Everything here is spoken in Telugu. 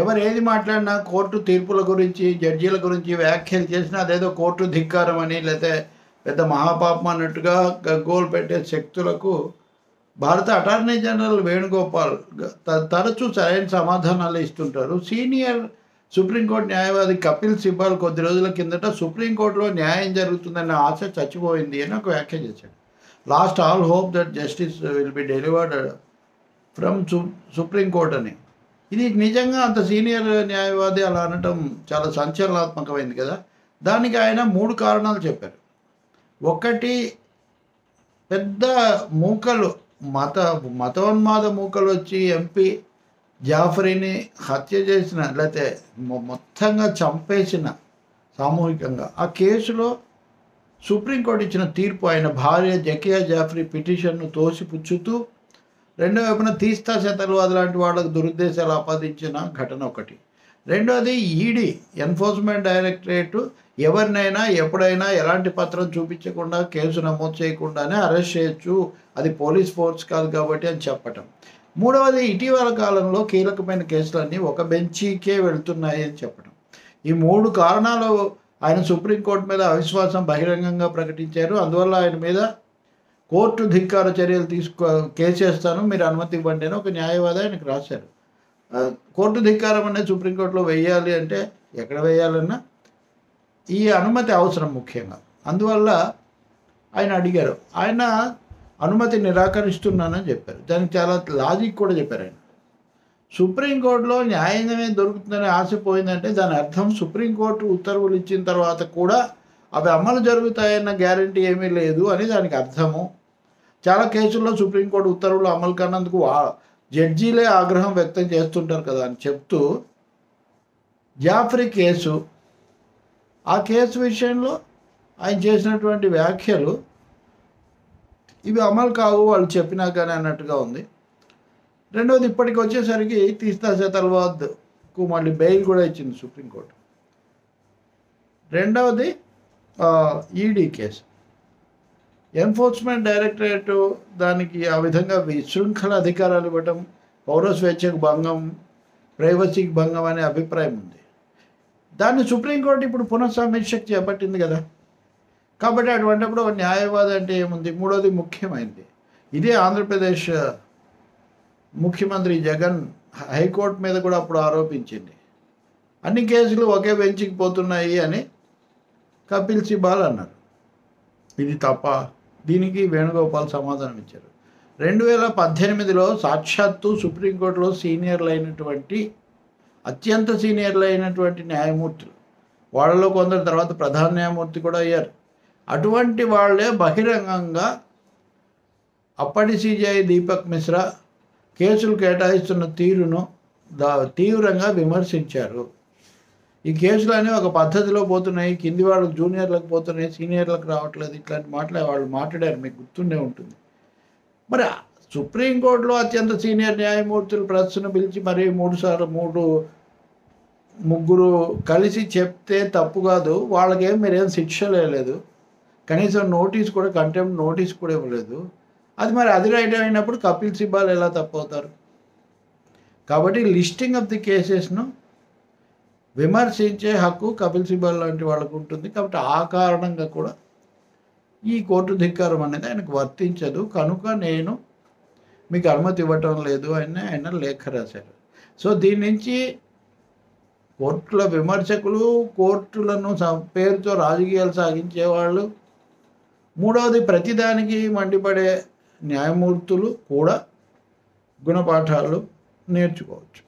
ఎవరు ఏది మాట్లాడినా కోర్టు తీర్పుల గురించి జడ్జీల గురించి వ్యాఖ్యలు చేసినా అదేదో కోర్టు ధిక్కారం అని లేకపోతే పెద్ద మహాపాపం అన్నట్టుగా గగ్గోలు పెట్టే శక్తులకు భారత అటార్నీ జనరల్ వేణుగోపాల్ తరచూ సరైన సమాధానాలు ఇస్తుంటారు. సీనియర్ సుప్రీంకోర్టు న్యాయవాది కపిల్ సిబాల్ కొద్ది రోజుల కిందట సుప్రీంకోర్టులో న్యాయం జరుగుతుందన్న ఆశ చచ్చిపోయింది అని ఒక వ్యాఖ్య చేశాడు. Lost all hope that justice will be delivered from సు సుప్రీంకోర్ట్ అని. ఇది నిజంగా అంత సీనియర్ న్యాయవాది అలా అనటం చాలా సంచలనాత్మకమైంది కదా. దానికి ఆయన మూడు కారణాలు చెప్పారు. ఒకటి పెద్ద మూకలు మత మతోన్మాద మూకలు వచ్చి ఎంపీ జాఫరీని హత్య చేసిన లేకపోతే మొ- మొత్తంగా చంపేసిన సామూహికంగా ఆ కేసులో సుప్రీంకోర్టు ఇచ్చిన తీర్పు ఆయన భార్య జకియా జాఫ్రీ పిటిషన్ను తోసిపుచ్చుతూ రెండో వైపున తీస్తా శతర్వాద్ లాంటి వాళ్ళకు దురుద్దేశాలు ఆపాదించిన ఘటన ఒకటి. రెండోది ఈడీ ఎన్ఫోర్స్మెంట్ డైరెక్టరేట్ ఎవరినైనా ఎప్పుడైనా ఎలాంటి పత్రం చూపించకుండా కేసు నమోదు చేయకుండానే అరెస్ట్ చేయొచ్చు. అది పోలీస్ ఫోర్స్ కాదు కాబట్టి అని చెప్పటం. మూడవది ఇటీవల కాలంలో కీలకమైన కేసులన్నీ ఒక బెంచీకే వెళ్తున్నాయి అని చెప్పడం ఈ మూడు కారణాలు ఆయన సుప్రీంకోర్టు మీద అవిశ్వాసం బహిరంగంగా ప్రకటించారు. అందువల్ల ఆయన మీద కోర్టు ధిక్కార చర్యలు తీసుకో కేసు చేస్తాను మీరు అనుమతి ఇవ్వండి అని ఒక న్యాయవాది ఆయనకు రాశారు కోర్టు ధిక్కారం అనేది సుప్రీంకోర్టులో వేయాలి అంటే ఎక్కడ వేయాలన్నా ఈ అనుమతి అవసరం ముఖ్యంగా. అందువల్ల ఆయన అడిగారు ఆయన అనుమతి నిరాకరిస్తున్నానని చెప్పారు. దానికి చాలా లాజిక్ కూడా చెప్పారు ఆయన. సుప్రీంకోర్టులో న్యాయమే దొరుకుతుందని ఆశపోయిందంటే దాని అర్థం సుప్రీంకోర్టు ఉత్తర్వులు ఇచ్చిన తర్వాత కూడా అవి అమలు జరుగుతాయన్న గ్యారంటీ ఏమీ లేదు అని దానికి అర్థము. చాలా కేసుల్లో సుప్రీంకోర్టు ఉత్తర్వులు అమలు కానందుకు జడ్జీలే ఆగ్రహం వ్యక్తం చేస్తుంటారు కదా అని చెప్తూ జాఫ్రీ కేసు ఆ కేసు విషయంలో ఆయన చేసినటువంటి వ్యాఖ్యలు ఇవి అమలు కావు వాళ్ళు చెప్పినా కానీ అన్నట్టుగా ఉంది. రెండవది ఇప్పటికి వచ్చేసరికి తీస్తా శతల్వాద్కు మళ్ళీ బెయిల్ కూడా ఇచ్చింది సుప్రీంకోర్టు. రెండవది ఈడీ కేసు. ఎన్ఫోర్స్మెంట్ డైరెక్టరేట్ దానికి ఆ విధంగా విశృంఖల అధికారాలు ఇవ్వటం పౌర స్వేచ్ఛకు భంగం ప్రైవసీకి భంగం అనే అభిప్రాయం ఉంది. దాన్ని సుప్రీంకోర్టు ఇప్పుడు పునఃసమీక్ష చేపట్టింది కదా. కాబట్టి అటువంటిప్పుడు ఒక న్యాయవాది అంటే ఏముంది? మూడోది ముఖ్యమైనది ఇదే ఆంధ్రప్రదేశ్ ముఖ్యమంత్రి జగన్ హైకోర్టు మీద కూడా అప్పుడు ఆరోపించింది. అన్ని కేసులు ఒకే బెంచ్కి పోతున్నాయి అని కపిల్ సిబాల్ అన్నారు. ఇది తప్ప దీనికి వేణుగోపాల్ సమాధానం ఇచ్చారు. రెండు వేల పద్దెనిమిదిలో సాక్షాత్తు సుప్రీంకోర్టులో సీనియర్లు అయినటువంటి అత్యంత సీనియర్లు అయినటువంటి న్యాయమూర్తులు వాళ్ళలో కొందరు తర్వాత ప్రధాన న్యాయమూర్తి కూడా అయ్యారు. అటువంటి వాళ్ళే బహిరంగంగా అప్పటి సిజిఐ దీపక్ మిశ్రా కేసులు కేటాయిస్తున్న తీరును దా తీవ్రంగా విమర్శించారు. ఈ కేసులు అనేవి ఒక పద్ధతిలో పోతున్నాయి. కింది వాళ్ళకి జూనియర్లకు పోతున్నాయి. సీనియర్లకు రావట్లేదు. ఇట్లాంటి మాటలు వాళ్ళు మాట్లాడారు. మీకు గుర్తుండే ఉంటుంది. మరి సుప్రీంకోర్టులో అత్యంత సీనియర్ న్యాయమూర్తులు ప్రశ్న పిలిచి మరి మూడు సార్లు మూడు ముగ్గురు కలిసి చెప్తే తప్పు కాదు. వాళ్ళకేం మీరేం శిక్ష లేదు కనీసం నోటీస్ కూడా కంటెంప్ట్ నోటీస్ కూడా ఇవ్వలేదు. అది మరి అది రైట్ అయినప్పుడు కపిల్ సిబ్బాలు ఎలా తప్పు అవుతారు? కాబట్టి లిస్టింగ్ ఆఫ్ ది కేసెస్ను విమర్శించే హక్కు కపిల్ సిబల్ లాంటి వాళ్ళకు ఉంటుంది. కాబట్టి ఆ కారణంగా కూడా ఈ కోర్టు ధిక్కారం అనేది ఆయనకు వర్తించదు. కనుక నేను మీకు అనుమతి ఇవ్వటం లేదు అని ఆయన లేఖ రాశారు. సో దీని నుంచి కోర్టుల విమర్శకులు కోర్టులను పేరుతో రాజకీయాలు సాగించే వాళ్ళు మూడవది ప్రతిదానికి మండిపడే న్యాయమూర్తులు కూడా గుణపాఠాలు నేర్చుకోవచ్చు.